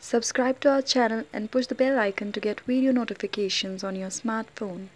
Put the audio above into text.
Subscribe to our channel and push the bell icon to get video notifications on your smartphone.